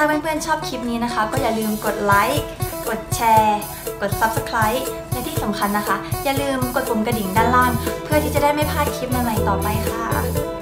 ถ้าเพื่อนๆชอบคลิปนี้นะคะ ก็อย่าลืมกดไลค์ กดแชร์ กด Subscribe และที่สำคัญนะคะ อย่าลืมกดปุ่มกระดิ่งด้านล่าง เพื่อที่จะได้ไม่พลาดคลิปใหม่ๆต่อไปค่ะ